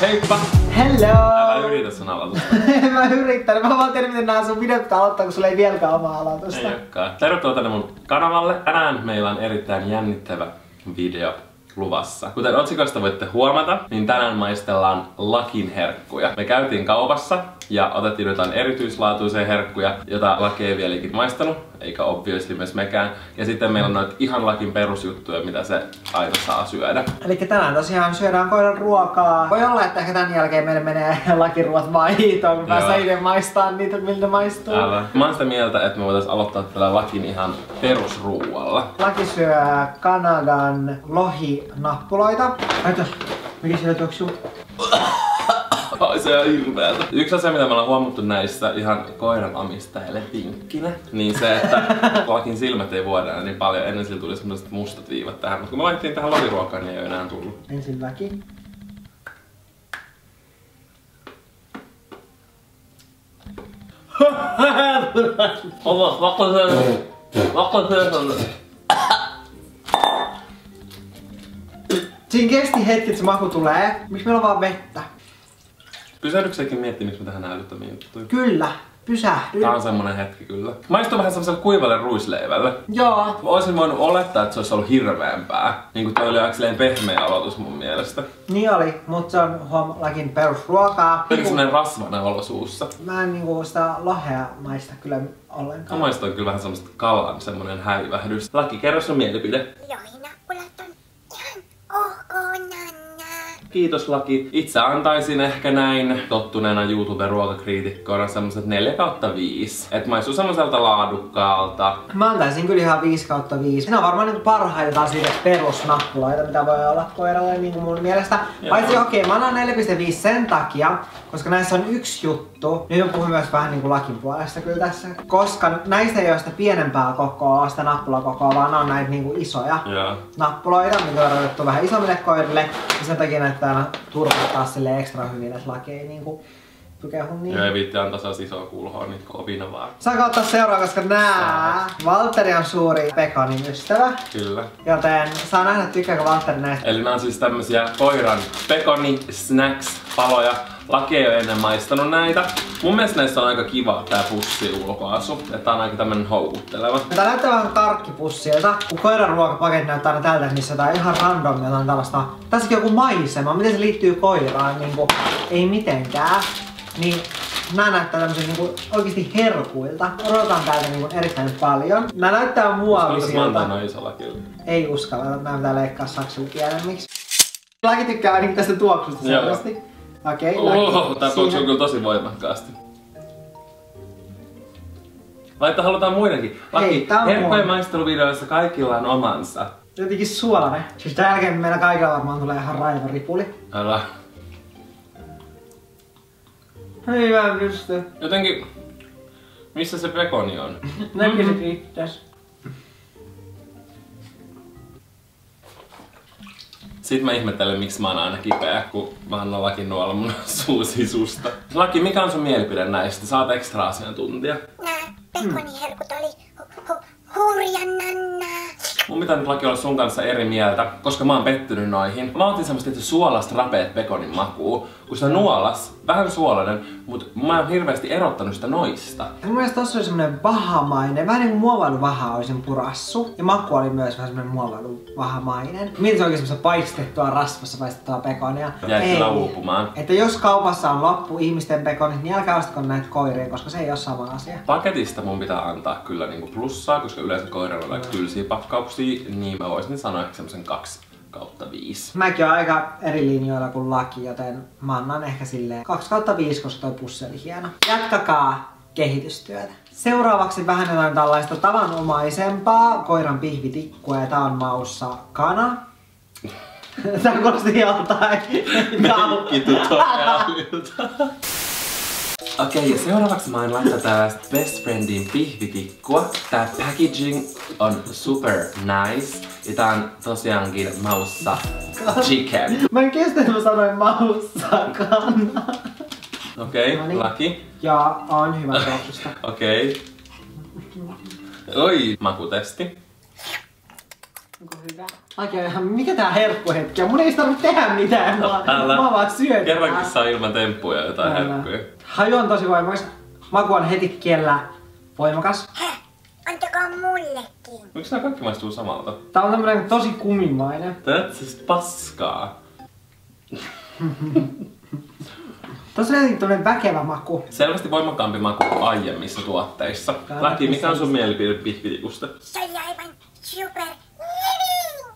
Heippa! Hello! Älä yritä sun aloitusta. mä yrittänyt. Mä vaan tiedän, miten nää sun videot aloittaa, kun sulla ei vieläkään omaa aloitusta. Ei olekaan. Tervetuloa tänne mun kanavalle. Tänään meillä on erittäin jännittävä video luvassa. Kuten otsikosta voitte huomata, niin tänään maistellaan Lakin herkkuja. Me käytiin kaupassa ja otettiin jotain erityislaatuisia herkkuja, jota Laki ei vieläkin maistanut, eikä obviously myös mekään. Ja sitten meillä on noita ihan Lakin perusjuttuja, mitä se aina saa syödä. Eli tänään tosiaan syödään koiran ruokaa. Voi olla, että ehkä tämän jälkeen meille menee lakiruot vaihtoon, kun päästään itse maistaa niitä, miltä maistuu. Älä. Mä oon sitä mieltä, että me voitais aloittaa tällä Lakin ihan perusruualla. Laki syö Kanadan lohinappuloita. Aitas, mikä siellä tuoksuu? Se on hirveetä. Yksi asia, mitä me ollaan huomattu näissä ihan koiran omistajille vinkkinä, niin se, että lakin silmät ei vuoda niin paljon. Ennen sillä tuli semmoiset mustat viivat tähän, mutta kun me laitettiin tähän lohiruokaan, niin ei ole enää tullut. Ensin Laki. Oma, se... Vaikka se... Siinä kesti hetki, että se maku tulee. Miksi meillä on vaan vettä? Pysähdytkö sekin miettiä, miksi me tähän näytettömiä juttuja? Kyllä, pysähdy. Tää on semmonen hetki kyllä. Maistuu vähän semmoiselle kuivalle ruisleivälle. Joo. Olisin voinut olettaa, että se olisi ollut hirveämpää. Niin kuin toi oli aika pehmeä aloitus mun mielestä. Niin oli, mutta se on huom lakin perusruokaa. Oli semmonen rasvainen olo suussa. Mä en niinku sitä lohea maista kyllä Mä ollenkaan. maistoin kyllä vähän semmoista kalan semmonen häivähdys. Laki, kerro sun mielipide. Lohinappulat on ihan ok, Nanna. Kiitos Laki. Itse antaisin ehkä näin tottuneena YouTube-ruokakriitikkona semmoset 4 kautta 5. Et maistuu semmoiselta laadukkaalta. Mä antaisin kyllä ihan 5 kautta 5. Ne on varmaan niinku parhaita siitä perusnappuloita, mitä voi olla koiralle niinku mun mielestä. Paitsi okei, okay, mä annan 4,5 sen takia, koska näissä on yksi juttu. Nyt mä puhun myös vähän niinku lakin puolesta kyllä tässä. Koska näistä ei ole sitä pienempää kokoa, sitä nappulakokoa, vaan on näitä niinku isoja Joo. nappuloita, mitä on otettu vähän isommille koirille. Ja sen takia näyttää aina turvata sille ekstra hyvin, että laki ei niinku tukehu niin. Joo, ei viitti antaa sellaista isoa kulhoa, niin kovina vaan. Saanko ottaa seuraa, koska nää Valtteri on suuri pekonin ystävä. Kyllä. Joten saa nähdä tykkääkö Valtteri näistä. Eli nämä on siis tämmösiä koiran pekoni snacks paloja. Laki ei ole ennen maistanut näitä. Mun mielestä näissä on aika kiva tää pussi ulkoasu. Että tää on aika tämmönen houkutteleva. Tää näyttää vähän karkkipussilta. Kun koiran ruokapaketti näyttää aina tältä, missä jotain ihan random jotain tällaista. Tässäkin joku maisema. Miten se liittyy koiraan? Niinku, ei mitenkään. Niin Nää näyttää tämmöisen niinku oikeesti herkuilta. Odotan täältä niinku erittäin paljon. Nää näyttää mä muovisilta. Ei uskalla, nää pitää leikkaa pienemmiksi. Laki tykkää ainakin tästä tuoksusta selvästi. Okei, Oh, tää Siihen- tuoksuu kyllä tosi voimakkaasti. Laittaa halutaan muidenkin. Hei, Laki, tää on herkkujen mun. maisteluvideoissa kaikilla on omansa. Jotenkin suolainen. Siis tän jälkeen meillä kaikilla varmaan tulee ihan raivo ripuli. Älä. En pysty. Jotenkin... Missä se pekoni on? Näkisit itses. Sitten mä ihmettelen, miksi mä oon aina kipeä, kun mä annan Lakin nuolla mun suusisusta. Laki, mikä on sun mielipide näistä? Saat ekstra asiantuntija. Nää pekoniherkut oli hu- hu- hurjan Nanna. Mun pitää nyt Laki olla sun kanssa eri mieltä, koska mä oon pettynyt noihin. Mä otin semmoista suolasta rapeet pekonin makuu, kun se nuolas, vähän suolainen, mutta mä oon hirveästi erottanut sitä noista. Mun mielestä tossa oli semmonen vahamainen, vähän niinku muovailu vaha olisin purassu. Ja maku oli myös vähän semmonen muovailu vahamainen. Mietin se oikein semmoista paistettua rasvassa paistettua pekonia. Jäi kyllä uupumaan. Että jos kaupassa on loppu ihmisten pekonit, niin älkää ostako näitä koiriin, koska se ei ole sama asia. Paketista mun pitää antaa kyllä niinku plussaa, koska yleensä koiralla on aika tylsiä pakkauksia, niin mä voisin sanoa ehkä semmosen kaksi kautta viisi. Mäkin oon aika eri linjoilla kuin laki, joten mä annan ehkä silleen 2 kautta 5, koska toi pussi oli hieno. Jatkakaa kehitystyötä. Seuraavaksi vähän jotain tällaista tavanomaisempaa koiran pihvitikkua ja tää on maussa kana. Tää kuulosti joltain. Tutorialilta. Okei, ja seuraavaksi mä en laittaa tällaista Best Friendin pihvitikkua. Tää packaging on super nice. Ja tää on tosiaankin maussa chicken. Mä en kestä, mä sanoin maussa kana. Okei, No niin. laki. Ja on hyvä tuoksusta. Okei. Oi, makutesti. Onko hyvä? Oikein ihan, mikä tää herkkuhetki on? Mun ei tarvitse tehdä mitään, mä, Älä. mä vaan syön. Kerrankin tää. saa ilman temppuja jotain Älä. herkkuja. Haju on tosi voimakas. Maku on heti kiellä voimakas. Häh? Antakaa mullekin. Miksi nämä kaikki maistuu samalta? Tää on tämmönen tosi kumimainen. Tää on siis paskaa. Tossa on jotenkin tämmönen väkevä maku. Selvästi voimakkaampi maku kuin aiemmissa tuotteissa. Laki, mikä on sun mielipide pihvitikusta? Se oli aivan super.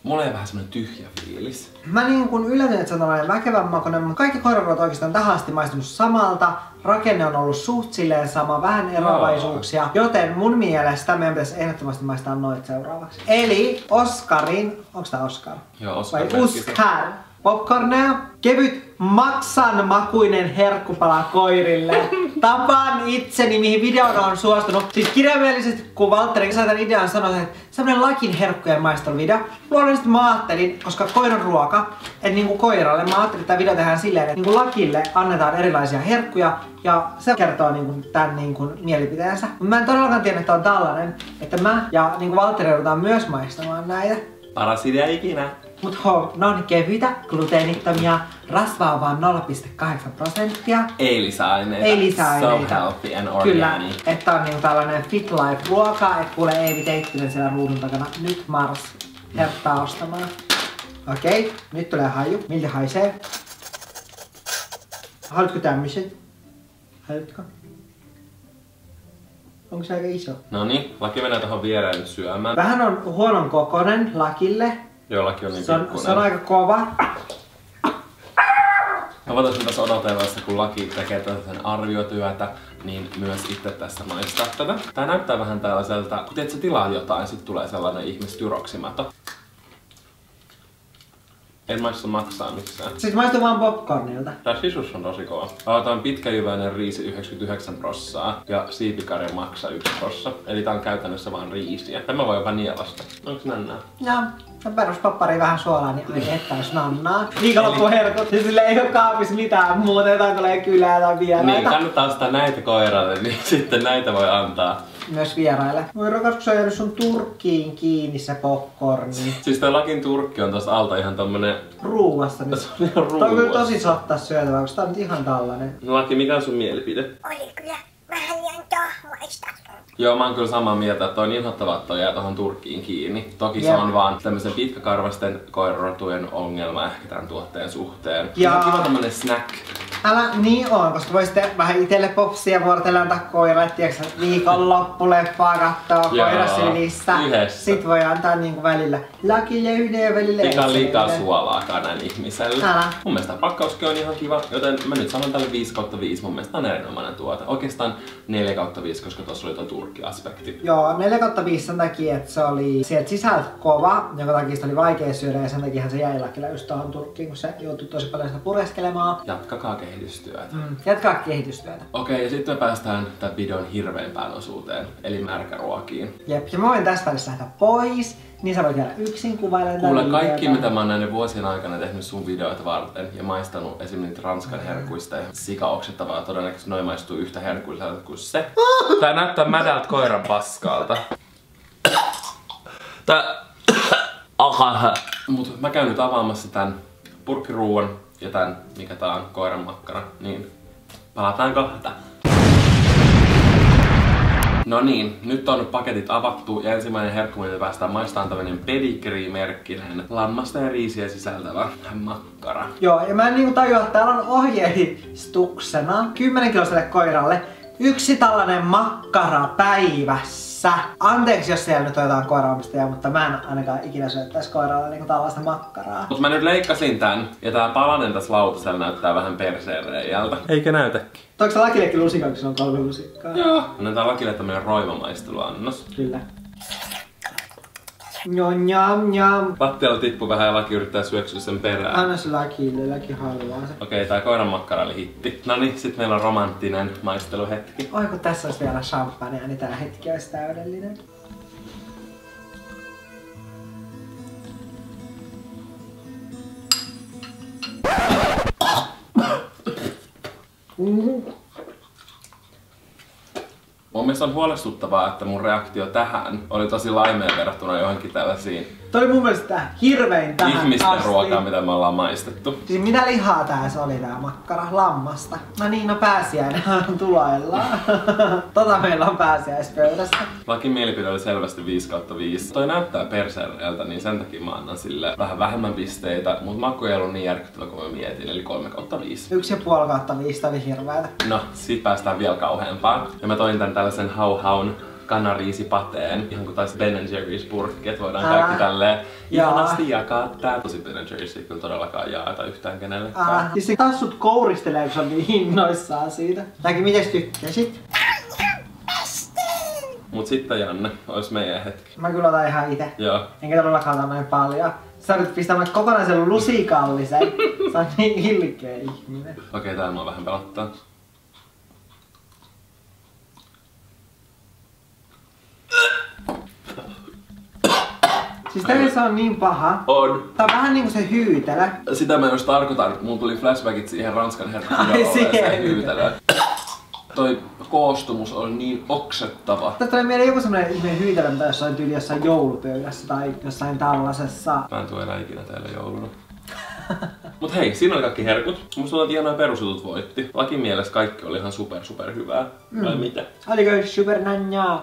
Mulla ei vähän semmonen tyhjä fiilis. Mä niin kun yllätyin, että se on tämmönen väkevän makuinen, mutta kaikki koiraruot oikeastaan tähän asti maistunut samalta. Rakenne on ollut suht silleen sama, vähän eroavaisuuksia. Joten mun mielestä meidän pitäisi ehdottomasti maistaa noit seuraavaksi. Eli Oskarin, onks tää Oskar? Joo, Oskar Vai. Uskar? Popcornea, kevyt maksan makuinen herkkupala koirille. Tapaan itseni, mihin videon on suostunut. Siis kirjaimellisesti, kun Valtteri sai tämän idean, sanoi, että semmonen lakin herkkujen maisteluvideo. Luonnollisesti mä ajattelin, koska koiran ruoka, että niinku koiralle, mä ajattelin, että tämä video tehdään silleen, että niinku lakille annetaan erilaisia herkkuja ja se kertoo niinku tämän niinku mielipiteensä. Mä en todellakaan tiedä, että on tällainen, että mä ja niinku Valtteri joudutaan myös maistamaan näitä. Paras idea ikinä. Mut ho, ne on kevyitä, gluteenittomia, rasvaa on vaan 0,8 prosenttia. Ei lisäaineita. Ei lisäaineita. So healthy and Kyllä, organic. että on niinku tällainen fit life ruoka, että kuule Eevi Teittinen siellä ruudun takana. Nyt Mars herppää ostamaan. Okei, nyt tulee haju. Miltä haisee? Haluatko tämmöisen? Haluatko? Onko se aika iso? No niin, laki menee tuohon viereen syömään. Vähän on huonon kokonen lakille. Jollakin on niin Se on, pikkunen. se on aika kova. Mä voitaisin tässä odotellessa, kun laki tekee tätä arviotyötä, niin myös itse tässä maistaa tätä. Tää näyttää vähän tällaiselta, kun tiedät, sä tilaa jotain, sit tulee sellainen ihmistyroksimato. En maistu maksaa missään. Siis maistuu vaan popcornilta. Tää sisus on tosi kova. Aloitetaan pitkäjyväinen riisi 99 prossaa ja siipikarja maksaa 1 prossa. Eli tää on käytännössä vaan riisiä. Tämä voi jopa nielasta. Onks nännää? Ja se peruspappari vähän suolaa, niin ai että jos nannaa. Viikonloppuherkut, ja sille ei oo kaapissa mitään muuta, jotain tulee kylää tai vieraita. Niin, kannattaa ostaa näitä koiralle, niin sitten näitä voi antaa. Myös vieraille. Voi rakas, kun sä jäänyt sun turkkiin kiinni se popcorni. Siis tää lakin turkki on tossa alta ihan tommonen... Ruuassa nyt. Se on Toi on kyllä tosi sotta syötävää, koska tää on nyt ihan tällainen. No Laki, mikä on sun mielipide? Oli kyllä vähän liian tahmaista. Joo, mä oon kyllä samaa mieltä, että on inhottavaa, että toi jää tohon turkkiin kiinni. Toki se Jep. on vaan tämmöisen pitkäkarvasten koirarotujen ongelma ehkä tämän tuotteen suhteen. Ja- Ihan kiva tämmönen snack. Älä niin on, koska voisitte vähän itelle popsia vuorotella antaa koiralle, tiiäksä, viikonloppuleppaa kattoo Joo, koirasylissä. yhdessä. Sit voi antaa niinku välillä lakille yhden ja välillä Excelille. liikaa suolaa kanan ihmiselle. Älä. Mun mielestä pakkauskin on ihan kiva, joten mä nyt sanon tälle 5 kautta 5. Mun mielestä on erinomainen tuote. Oikeastaan 4 kautta 5, koska tossa oli tuo turkki-aspekti. Joo, 4 kautta 5 sen takia, että se oli sieltä sisältä kova, jonka takia sitä oli vaikea syödä ja sen takia se jäi lakilla just tuohon turkkiin, kun se joutui tosi paljon sitä pureskelemaan. Jatkakaa kehitystyötä. Mm, jatkaa kehitystyötä. Okei, ja sitten me päästään tämän videon hirveimpään osuuteen, eli märkäruokiin. Jep, ja mä voin tästä välissä lähteä pois, niin sä voit jäädä yksin kuvailemaan tätä Kuule, kaikki videota. mitä mä oon näiden vuosien aikana tehnyt sun videoita varten ja maistanut esimerkiksi Ranskan herkuista ja sikaoksettavaa, todennäköisesti noin maistuu yhtä herkulliselta kuin se. Tää näyttää mädältä koiran paskalta. Tää... Aha. Mut mä käyn nyt avaamassa tän purkkiruuan ja tän, mikä tää on, koiran makkara, niin palataan kohta. No niin, nyt on paketit avattu ja ensimmäinen herkku, mitä päästään maistamaan tämmönen pedigree-merkkinen lammasta ja riisiä sisältävä makkara. Joo, ja mä en niinku tajua, että täällä on ohjeistuksena 10 kiloselle koiralle yksi tällainen makkara päivässä. Anteeksi, jos siellä nyt on jotain koiraomistajaa, mutta mä en ainakaan ikinä syöttäisi koiralle niinku tällaista makkaraa. Mut mä nyt leikkasin tän ja tää palanen tässä lautasella näyttää vähän perseen reijältä. Eikä näytäkin. Toiko se lakillekin lusikan, kun se on kolme lusikkaa? Joo. Annetaan lakille tämmönen roimamaisteluannos. Kyllä. Njom, njam, njam. Lattialla tippuu vähän ja laki yrittää syöksyä sen perään. Anna se lakille, laki haluaa se. Okei, tää koiran makkara oli hitti. No niin, sit meillä on romanttinen maisteluhetki. Oi kun tässä olisi vielä champagnea, niin tää hetki olisi täydellinen. Mm. On huolestuttavaa, että mun reaktio tähän oli tosi laimea verrattuna johonkin tällaisiin Toi oli mun mielestä hirvein tähän Ihmisten asti. ruokaa, mitä me ollaan maistettu. Siis mitä lihaa tää se oli tää makkara? Lammasta. No niin, no pääsiäinen on tuloillaan. tota meillä on pääsiäispöydässä. Lakin mielipide oli selvästi 5 kautta 5. Toi näyttää persereeltä, niin sen takia mä annan sille vähän vähemmän pisteitä, mutta maku ei ollut niin järkyttävä kuin mä mietin, eli 3 kautta 5. Yksi ja puoli kautta viisi oli hirveetä. No, sit päästään vielä kauheampaan. Ja mä toin tän tällaisen hauhaun kanariisipateen, ihan kuin taisi Ben Jerry's purkki, että voidaan Älä. kaikki tälleen ihanasti jakaa tää. Tosi Ben Jerry's ei kyllä todellakaan jaeta yhtään kenellekään. Ah, siis se tassut kouristelee, kun se on niin innoissaan siitä. Mäkin mites tykkäsit? Mut sitten Janne, ois meidän hetki. Mä kyllä otan ihan ite. Joo. Enkä todellakaan ota noin paljon. Sä nyt pistämään kokonaisen lusikallisen. Sä on niin ilkeä ihminen. Okei, tää mua vähän pelottaa. Siis se on niin paha. On. Tää on vähän niinku se hyytelö. Sitä mä just tarkoitan. Mulla tuli flashbackit siihen Ranskan Ai, herkkujouluun siihen hyytelöön. Toi koostumus on niin oksettava. Tästä tulee mieleen joku semmonen ihmeen hyytelö, mitä jossain tyyli jossain joulupöydässä tai jossain tällaisessa. Mä en tuu enää ikinä teille jouluna. Mut hei, siinä oli kaikki herkut. Musta tuntuu, että hienoja perusjutut voitti. Lakin mielessä kaikki oli ihan super super hyvää. Vai mitä? Oliko super nanjaa?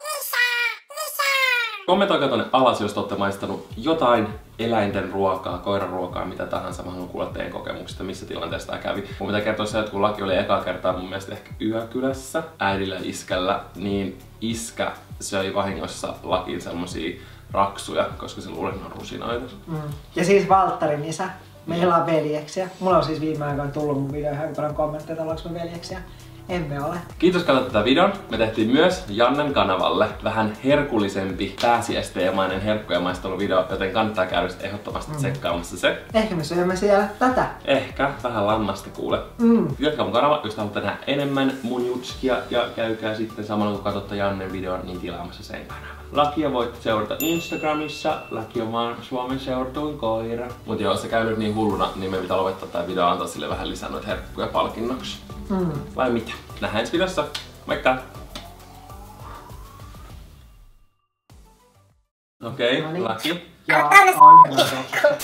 Kommentoikaa tonne alas, jos te olette maistanut jotain eläinten ruokaa, koiran ruokaa, mitä tahansa. Mä haluan kuulla teidän kokemuksista, missä tilanteessa tää kävi. Mun pitää kertoa se, että kun Laki oli ekaa kertaa mun mielestä ehkä yökylässä äidillä iskällä, niin iskä söi vahingossa Lakin semmosia raksuja, koska se ne on rusinoita. Mm. Ja siis Valtterin isä. Meillä on veljeksiä. Mulla on siis viime aikoina tullut mun videoihin paljon kommentteja, että ollaanko me veljeksiä. Emme ole. Kiitos katsoit tätä videon. Me tehtiin myös Jannen kanavalle vähän herkullisempi, pääsiäisteemainen herkkuja maisteluvideo, joten kannattaa käydä ehdottomasti tsekkaamassa se. Ehkä me syömme siellä tätä. Ehkä vähän lammasta kuule. Mm. Jatkaa mun kanava, jos haluatte nähdä enemmän mun jutskia ja käykää sitten samalla kun katsotte Jannen videon, niin tilaamassa sen kanavan. Lakia voitte seurata Instagramissa, Laki on vaan Suomen seuratuin koira. Mut joo, se käy nyt niin hulluna, niin me pitää lopettaa tää video antaa sille vähän lisää noita herkkuja palkinnoksi. Mm. Vai mitä? Nähdään ensi videossa. Moikka! Okei, No niin. Laki. Ja on hyvä.